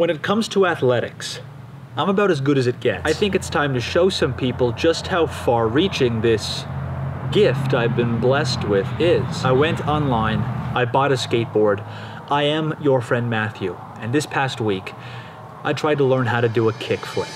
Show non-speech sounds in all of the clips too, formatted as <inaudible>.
When it comes to athletics, I'm about as good as it gets. I think it's time to show some people just how far reaching this gift I've been blessed with is. I went online, I bought a skateboard. I am your friend Matthew, and this past week, I tried to learn how to do a kickflip.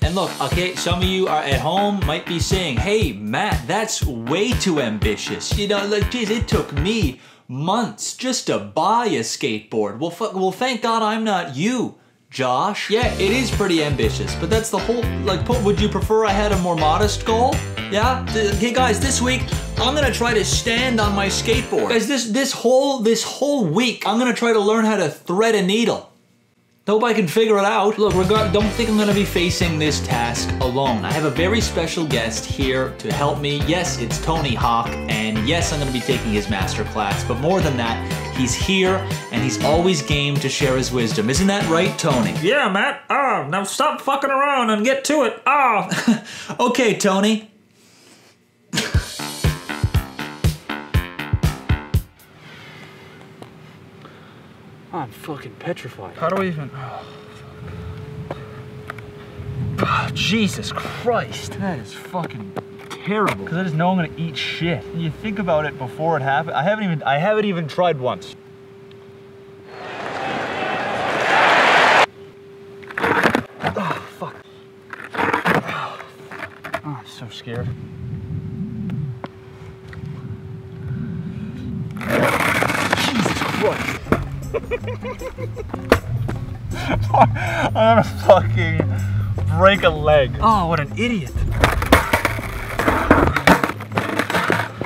And look, okay, some of you are at home might be saying, hey, Matt, that's way too ambitious. You know, like, geez, it took me months just to buy a skateboard. Well, well, thank God I'm not you, Josh. Yeah, it is pretty ambitious, but that's the whole, like, would you prefer I had a more modest goal? Yeah? Okay, guys, this week, I'm gonna try to stand on my skateboard. Guys, this, this whole, this whole week, I'm gonna try to learn how to thread a needle. Hope I can figure it out. Look, regard, don't think I'm gonna be facing this task alone. I have a very special guest here to help me. Yes, it's Tony Hawk, and yes, I'm gonna be taking his master class, but more than that, he's here and he's always game to share his wisdom. Isn't that right, Tony? Yeah, Matt. Oh, now stop fucking around and get to it. Oh. <laughs> Okay, Tony. I'm fucking petrified. How do we even? Oh, Jesus Christ. That is fucking terrible. Because I just know I'm gonna eat shit. You think about it before it happens. I haven't even. I haven't even tried once. Oh fuck. Oh, I'm so scared. Jesus Christ. <laughs> I'm gonna fucking break a leg. Oh, what an idiot.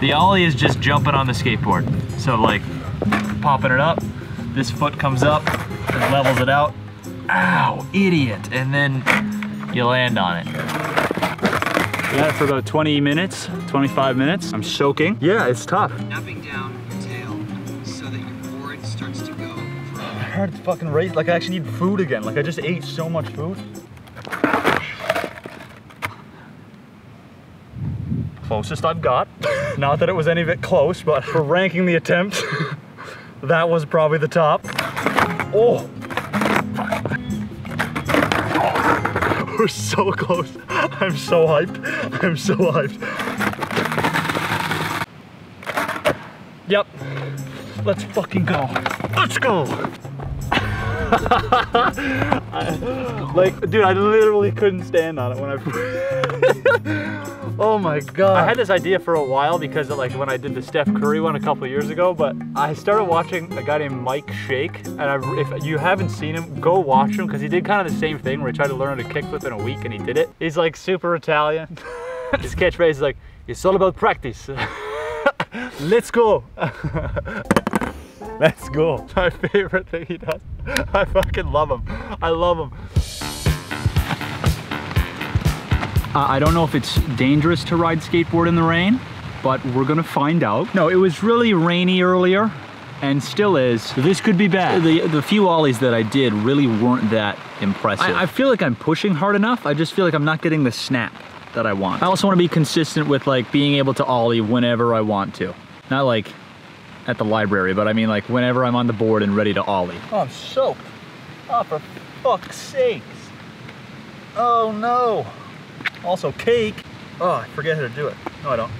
The ollie is just jumping on the skateboard. So like popping it up, this foot comes up and levels it out. Ow, idiot. And then you land on it. We had it for about 20 minutes, 25 minutes. I'm soaking. Yeah, it's tough. Napping down I heard it's fucking race. Like I actually need food again. Like I just ate so much food. Closest I've got. <laughs> Not that it was any bit close, but for ranking the attempt, <laughs> that was probably the top. Oh! <laughs> We're so close. I'm so hyped. I'm so hyped. Yep. Let's fucking go. Let's go. I- <laughs> like, dude, I literally couldn't stand on it when I. <laughs> oh my god! I had this idea for a while because, of, like, when I did the Steph Curry one a couple years ago, but I started watching a guy named Mike Shake, and I, if you haven't seen him, go watch him because he did kind of the same thing where he tried to learn how to kickflip in a week, and he did it. He's like super Italian. <laughs> His catchphrase is like, "It's all about practice." Let's go. Let's go. My favorite thing he does. <laughs> I fucking love them. I love them. Uh, I don't know if it's dangerous to ride skateboard in the rain, but we're gonna find out. No, it was really rainy earlier and still is. This could be bad. The, the few ollies that I did really weren't that impressive. I, I feel like I'm pushing hard enough. I just feel like I'm not getting the snap that I want. I also want to be consistent with like being able to ollie whenever I want to. Not like at the library, but I mean like whenever I'm on the board and ready to ollie. Oh, I'm soaked. Oh, for fuck's sakes. Oh no. Also cake. Oh, I forget how to do it. No, I don't.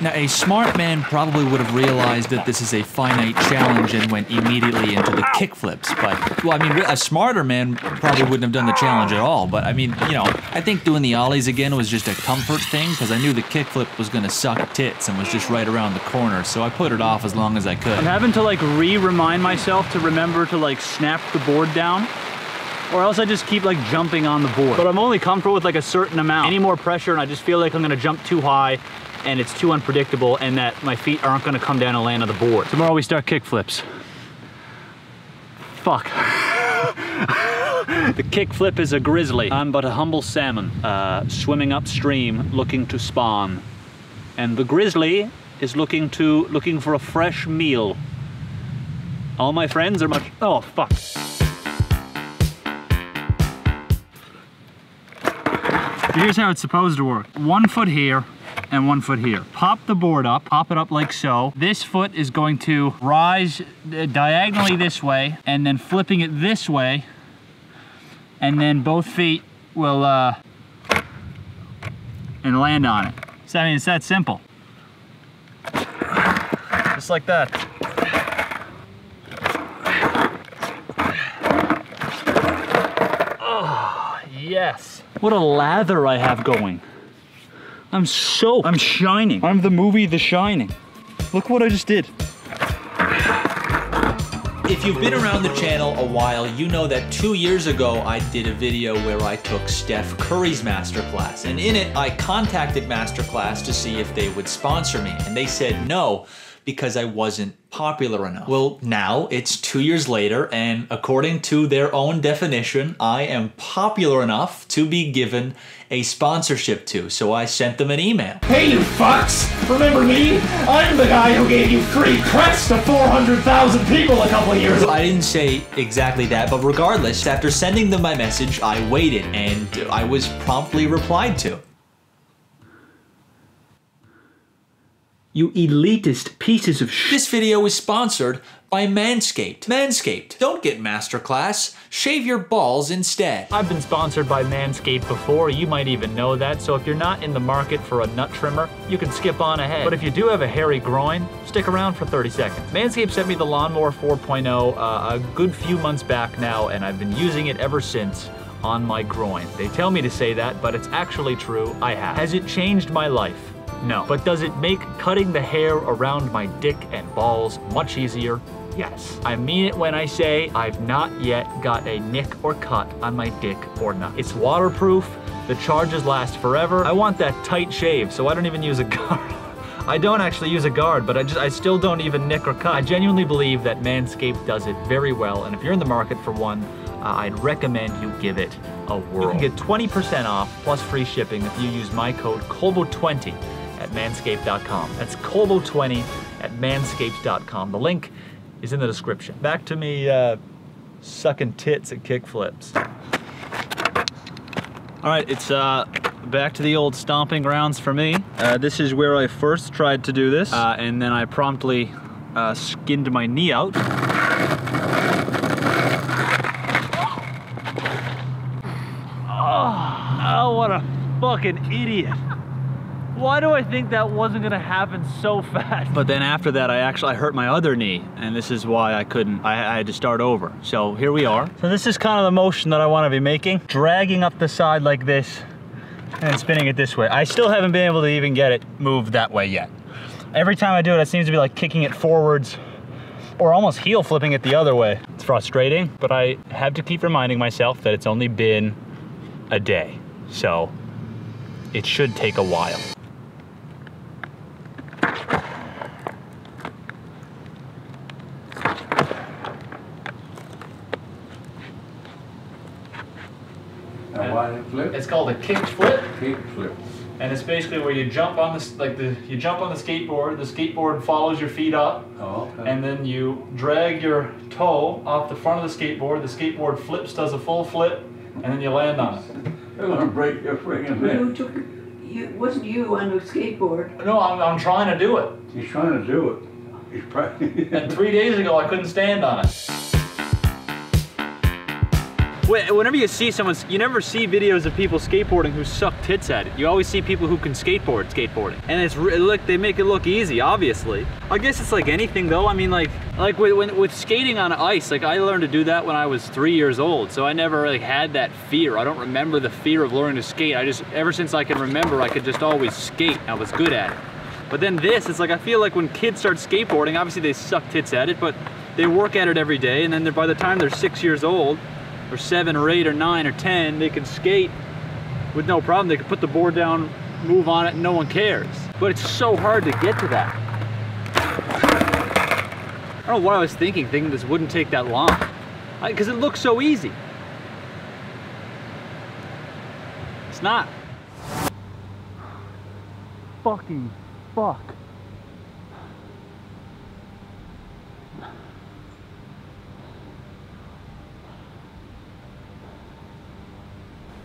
Now, a smart man probably would have realized that this is a finite challenge and went immediately into the kickflips. But, well, I mean, a smarter man probably wouldn't have done the challenge at all. But, I mean, you know, I think doing the ollies again was just a comfort thing because I knew the kickflip was going to suck tits and was just right around the corner. So I put it off as long as I could. I'm having to like re-remind myself to remember to like snap the board down or else I just keep like jumping on the board. But I'm only comfortable with like a certain amount. Any more pressure and I just feel like I'm gonna jump too high and it's too unpredictable and that my feet aren't gonna come down and land on the board. Tomorrow we start kick flips. Fuck. <laughs> the kick flip is a grizzly. I'm but a humble salmon, uh, swimming upstream looking to spawn. And the grizzly is looking to looking for a fresh meal. All my friends are much oh fuck. Here's how it's supposed to work. One foot here, and one foot here. Pop the board up, pop it up like so. This foot is going to rise uh, diagonally this way and then flipping it this way. And then both feet will, uh, and land on it. So I mean, it's that simple. Just like that. Oh, yes. What a lather I have going. I'm so, I'm shining. I'm the movie The Shining. Look what I just did. If you've been around the channel a while, you know that two years ago I did a video where I took Steph Curry's masterclass. And in it, I contacted Masterclass to see if they would sponsor me. And they said no, because I wasn't popular enough. Well, now it's two years later, and according to their own definition, I am popular enough to be given a sponsorship to. So I sent them an email. Hey, you fucks! Remember me? I'm the guy who gave you free crest to 400,000 people a couple of years ago. I didn't say exactly that, but regardless, after sending them my message, I waited and I was promptly replied to. You elitist pieces of shit. This video is sponsored by Manscaped. Manscaped, don't get Masterclass, shave your balls instead. I've been sponsored by Manscaped before, you might even know that, so if you're not in the market for a nut trimmer, you can skip on ahead. But if you do have a hairy groin, stick around for 30 seconds. Manscaped sent me the Lawnmower 4.0 uh, a good few months back now, and I've been using it ever since on my groin. They tell me to say that, but it's actually true, I have. Has it changed my life? No. But does it make cutting the hair around my dick and balls much easier? Yes. I mean it when I say I've not yet got a nick or cut on my dick or nut. It's waterproof, the charges last forever. I want that tight shave, so I don't even use a <laughs> guard. I don't actually use a guard, but I just I still don't even nick or cut. I genuinely believe that Manscaped does it very well, and if you're in the market for one, uh, I'd recommend you give it a whirl. You can get 20% off plus free shipping if you use my code COLBO20 at manscaped.com. That's Colbo20 at manscaped.com. The link is in the description. Back to me uh, sucking tits at kickflips. All right, it's uh, back to the old stomping grounds for me. Uh, this is where I first tried to do this, uh, and then I promptly uh, skinned my knee out. Oh, oh, what a fucking idiot. Why do I think that wasn't gonna happen so <laughs> fast? But then after that, I actually I hurt my other knee, and this is why I couldn't, I, I had to start over. So here we are. So this is kind of the motion that I wanna be making. Dragging up the side like this, and spinning it this way. I still haven't been able to even get it moved that way yet. Every time I do it, it seems to be like kicking it forwards or almost heel flipping it the other way. It's frustrating, but I have to keep reminding myself that it's only been a day. So it should take a while. And why did it flip? It's called a kick flip. Kick flip. And it's basically where you jump on this, like the, you jump on the skateboard, the skateboard follows your feet up, Oh, okay. and then you drag your toe off the front of the skateboard, the skateboard flips, does a full flip, and then you land on it. They're gonna break your friggin' Who neck. took, you, wasn't you on the skateboard. No, I'm, I'm trying to do it. He's trying to do it. He's practicing. <laughs> And three days ago, I couldn't stand on it. Whenever you see someone, you never see videos of people skateboarding who suck tits at it. You always see people who can skateboard skateboarding, and it's look they make it look easy. Obviously, I guess it's like anything though. I mean, like like with, when, with skating on ice, like I learned to do that when I was three years old, so I never really had that fear. I don't remember the fear of learning to skate. I just ever since I can remember, I could just always skate. I was good at it. But then this, it's like I feel like when kids start skateboarding, obviously they suck tits at it, but they work at it every day, and then by the time they're six years old, or seven, or eight, or nine, or ten, they can skate with no problem. They can put the board down, move on it, and no one cares. But it's so hard to get to that. I don't know what I was thinking, thinking this wouldn't take that long. Because it looks so easy. It's not. Fucking fuck.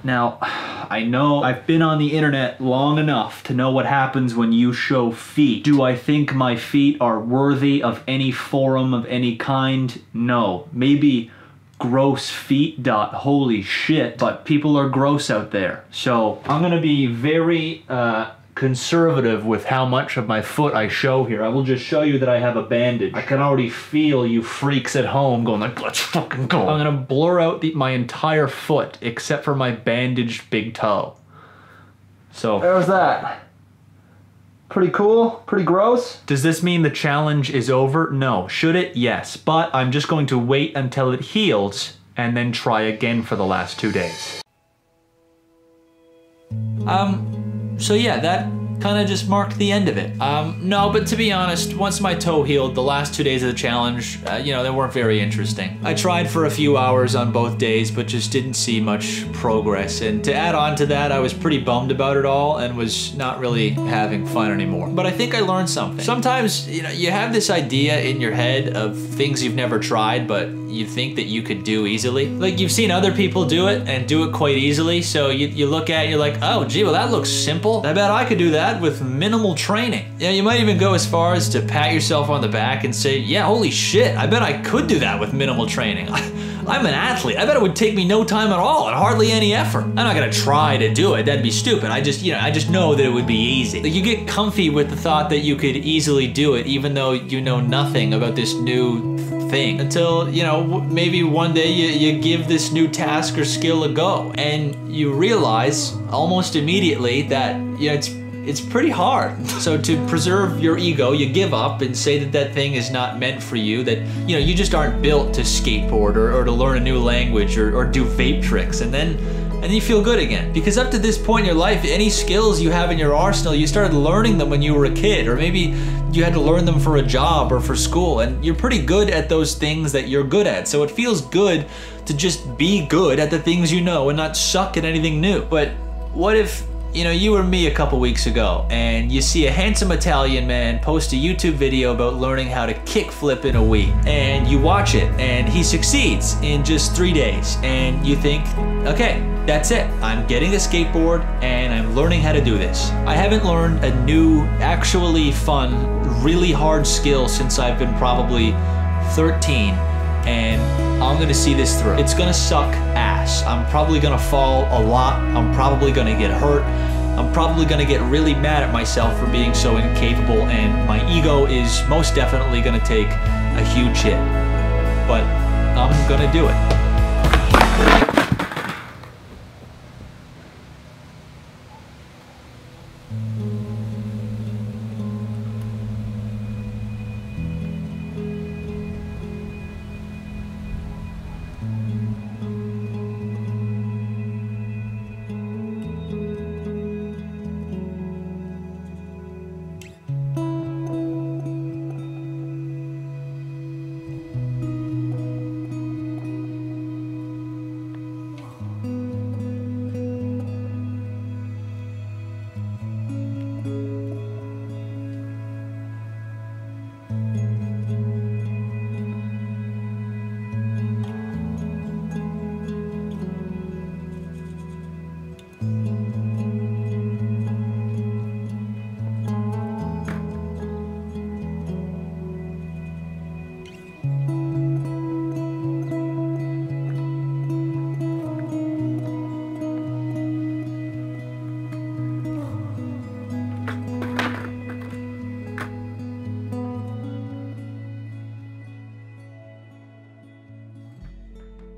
Now, I know I've been on the internet long enough to know what happens when you show feet. Do I think my feet are worthy of any forum of any kind? No. Maybe gross feet dot holy shit but people are gross out there so i'm gonna be very uh conservative with how much of my foot I show here. I will just show you that I have a bandage. I can already feel you freaks at home going like, let's fucking go. I'm gonna blur out the, my entire foot except for my bandaged big toe. So there's that. Pretty cool, pretty gross. Does this mean the challenge is over? No. Should it? Yes. But I'm just going to wait until it heals and then try again for the last two days. Um, so yeah, that kind of just marked the end of it. Um, no, but to be honest, once my toe healed, the last two days of the challenge, uh, you know, they weren't very interesting. I tried for a few hours on both days, but just didn't see much progress. And to add on to that, I was pretty bummed about it all and was not really having fun anymore. But I think I learned something. Sometimes, you know, you have this idea in your head of things you've never tried, but you think that you could do easily. Like you've seen other people do it and do it quite easily. So you, you look at it, you're like, oh, gee, well, that looks simple. I bet I could do that with minimal training. You know, you might even go as far as to pat yourself on the back and say, yeah, holy shit, I bet I could do that with minimal training. <laughs> I'm an athlete. I bet it would take me no time at all and hardly any effort. I'm not gonna try to do it. That'd be stupid. I just, you know, I just know that it would be easy. Like you get comfy with the thought that you could easily do it, even though you know nothing about this new thing until you know maybe one day you, you give this new task or skill a go and you realize almost immediately that you know it's it's pretty hard. <laughs> So to preserve your ego, you give up and say that that thing is not meant for you, that, you know, you just aren't built to skateboard or, or to learn a new language or, or do vape tricks. And then and you feel good again. Because up to this point in your life, any skills you have in your arsenal, you started learning them when you were a kid, or maybe you had to learn them for a job or for school, and you're pretty good at those things that you're good at. So it feels good to just be good at the things you know and not suck at anything new. But what if you know, you or me a couple weeks ago, and you see a handsome Italian man post a YouTube video about learning how to kickflip in a week, and you watch it, and he succeeds in just three days, and you think, okay, that's it. I'm getting a skateboard, and I'm learning how to do this. I haven't learned a new, actually fun, really hard skill since I've been probably 13, and I'm gonna see this through. It's gonna suck ass. I'm probably gonna fall a lot. I'm probably gonna get hurt. I'm probably gonna get really mad at myself for being so incapable, and my ego is most definitely gonna take a huge hit. But I'm gonna do it.